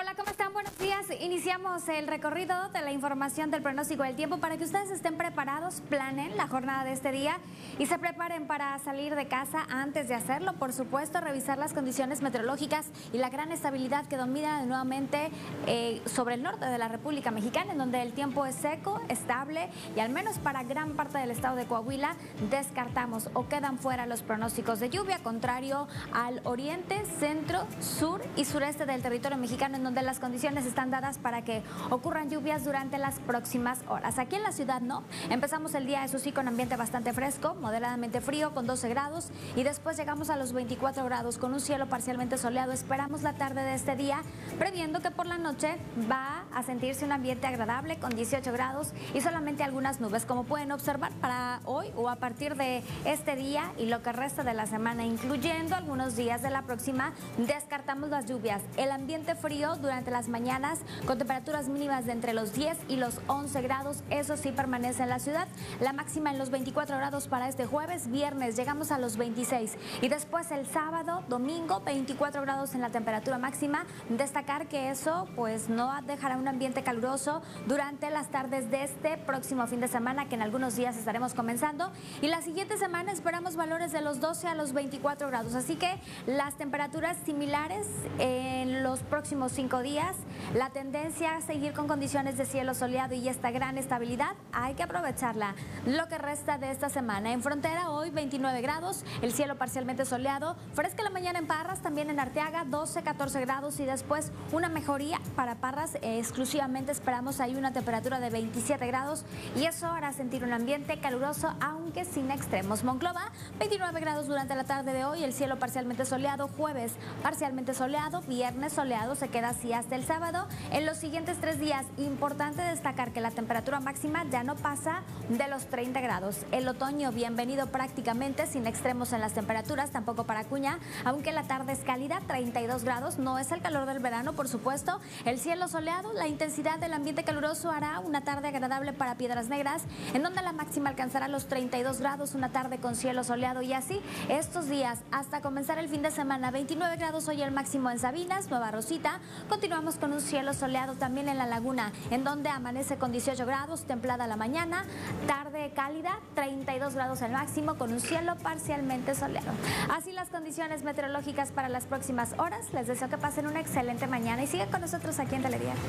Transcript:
Hola, ¿cómo están? Buenos días. Iniciamos el recorrido de la información del pronóstico del tiempo para que ustedes estén preparados, planen la jornada de este día y se preparen para salir de casa antes de hacerlo. Por supuesto, revisar las condiciones meteorológicas y la gran estabilidad que domina nuevamente eh, sobre el norte de la República Mexicana, en donde el tiempo es seco, estable y al menos para gran parte del estado de Coahuila descartamos o quedan fuera los pronósticos de lluvia, contrario al oriente, centro, sur y sureste del territorio mexicano en donde las condiciones están dadas para que ocurran lluvias durante las próximas horas. Aquí en la ciudad no. Empezamos el día, eso sí, con ambiente bastante fresco, moderadamente frío, con 12 grados, y después llegamos a los 24 grados con un cielo parcialmente soleado. Esperamos la tarde de este día, previendo que por la noche va a sentirse un ambiente agradable con 18 grados y solamente algunas nubes, como pueden observar para hoy o a partir de este día y lo que resta de la semana, incluyendo algunos días de la próxima, descartamos las lluvias. El ambiente frío durante las mañanas con temperaturas mínimas de entre los 10 y los 11 grados. Eso sí permanece en la ciudad. La máxima en los 24 grados para este jueves. Viernes llegamos a los 26. Y después el sábado, domingo, 24 grados en la temperatura máxima. Destacar que eso pues no dejará un ambiente caluroso durante las tardes de este próximo fin de semana que en algunos días estaremos comenzando. Y la siguiente semana esperamos valores de los 12 a los 24 grados. Así que las temperaturas similares en los próximos cinco días. La tendencia a seguir con condiciones de cielo soleado y esta gran estabilidad hay que aprovecharla. Lo que resta de esta semana en frontera hoy 29 grados, el cielo parcialmente soleado, fresca la mañana en Parras, también en Arteaga 12, 14 grados y después una mejoría para Parras eh, exclusivamente esperamos ahí una temperatura de 27 grados y eso hará sentir un ambiente caluroso aunque sin extremos. Monclova 29 grados durante la tarde de hoy, el cielo parcialmente soleado, jueves parcialmente soleado, viernes soleado se queda así hasta el sábado. En los siguientes tres días, importante destacar que la temperatura máxima ya no pasa de los 30 grados. El otoño bienvenido prácticamente sin extremos en las temperaturas, tampoco para Cuña, aunque la tarde es cálida, 32 grados, no es el calor del verano, por supuesto. El cielo soleado, la intensidad del ambiente caluroso hará una tarde agradable para Piedras Negras, en donde la máxima alcanzará los 32 grados, una tarde con cielo soleado y así estos días hasta comenzar el fin de semana, 29 grados hoy el máximo en Sabinas, Nueva Rosita, Continuamos con un cielo soleado también en la laguna, en donde amanece con 18 grados, templada la mañana, tarde cálida, 32 grados al máximo, con un cielo parcialmente soleado. Así las condiciones meteorológicas para las próximas horas. Les deseo que pasen una excelente mañana y sigan con nosotros aquí en Telediario.